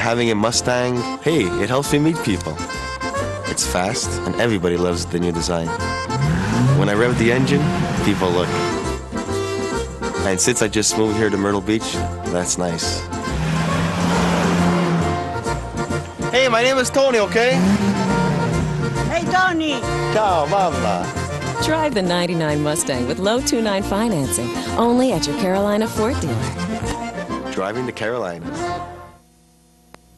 having a Mustang, hey, it helps me meet people. It's fast, and everybody loves the new design. When I rev the engine, people look. And since I just moved here to Myrtle Beach, that's nice. Hey, my name is Tony, okay? Hey, Tony. Ciao, mamma. Drive the 99 Mustang with low 29 financing only at your Carolina Ford dealer. Driving to Carolina.